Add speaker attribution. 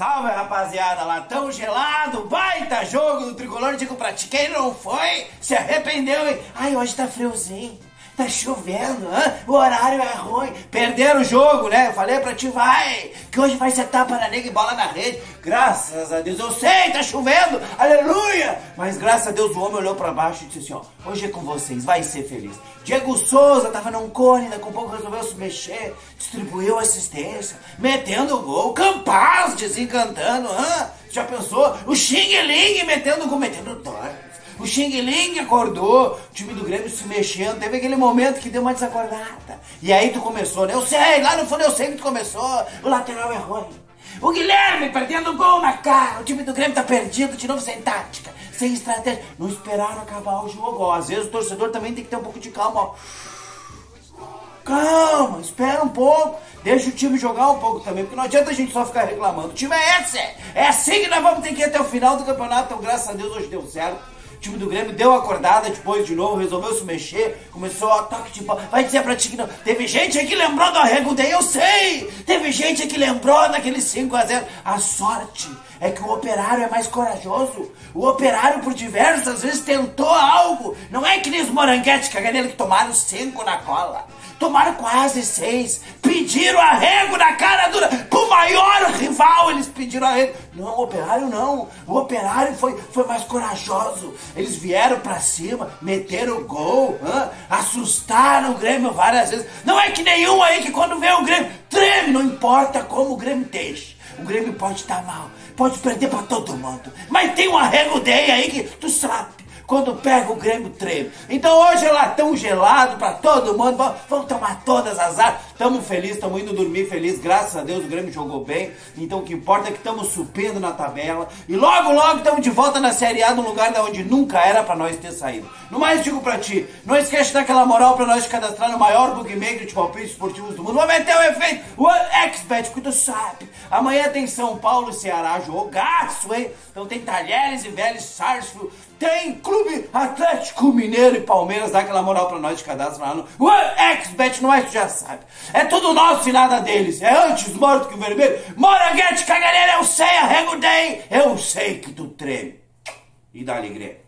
Speaker 1: Salve rapaziada, latão gelado, baita jogo do tricolor. Digo pra ti, quem não foi, se arrependeu, hein? Ai, hoje tá friozinho. Tá chovendo, hã? o horário é ruim. Perderam o jogo, né? Eu falei pra ti, vai, que hoje vai ser tapa na nega e bola na rede. Graças a Deus, eu sei, tá chovendo, aleluia. Mas graças a Deus o homem olhou pra baixo e disse assim, ó, hoje é com vocês, vai ser feliz. Diego Souza tava num cone, daqui a pouco resolveu se mexer, distribuiu assistência, metendo gol. Campaz desencantando? Já pensou? O Xing Ling metendo gol, metendo. O Xing acordou, o time do Grêmio se mexendo, teve aquele momento que deu uma desacordada. E aí tu começou, né? Eu sei, lá no fundo eu sei que tu começou, o lateral é ruim. O Guilherme perdendo gol na cara, o time do Grêmio tá perdido, de novo sem tática, sem estratégia. Não esperaram acabar o jogo. Às vezes o torcedor também tem que ter um pouco de calma. Calma, espera um pouco. Deixa o time jogar um pouco também, porque não adianta a gente só ficar reclamando. O time é esse, é assim que nós vamos ter que ir até o final do campeonato. Então, graças a Deus, hoje deu certo. Time do Grêmio deu acordada depois de novo, resolveu se mexer, começou a toque de bola. Vai dizer pra ti que não. Teve gente que lembrou do arrego daí, eu sei! Teve gente que lembrou daquele 5x0. A, a sorte é que o operário é mais corajoso. O operário, por diversas vezes, tentou algo. Não é que nem os moranguetes caganela que tomaram 5 na cola. Tomaram quase seis. Pediram arrego na cara dura. Maior pediram arrego. Não, o operário não. O operário foi, foi mais corajoso. Eles vieram pra cima, meteram o gol, hein? assustaram o Grêmio várias vezes. Não é que nenhum aí que quando vê o Grêmio treme, não importa como o Grêmio deixa. O Grêmio pode estar mal, pode perder pra todo mundo. Mas tem um arrego aí que tu sabe quando pega o Grêmio treme. Então hoje é latão gelado para todo mundo. Vamos, vamos, tomar todas as áreas. Estamos felizes, estamos indo dormir felizes. Graças a Deus o Grêmio jogou bem. Então o que importa é que estamos subindo na tabela. E logo, logo estamos de volta na Série A, num lugar da onde nunca era para nós ter saído. No mais, digo para ti, não esquece daquela moral para nós cadastrar no maior bookmaker de palpites esportivos do mundo. Vamos meter o efeito, o XBet, porque tu sabe. Amanhã tem São Paulo e Ceará, jogaço, hein? Então tem Talheres e Vélez, Sarsfield, tem Clube Atlético Mineiro e Palmeiras, dá aquela moral pra nós de cadastro lá no XBet, não é? Tu já sabe. É tudo nosso e nada deles. É antes morto que o vermelho. Moranguete, cagalheira, eu sei, arrego dei. Eu sei que tu treme. E dá alegria.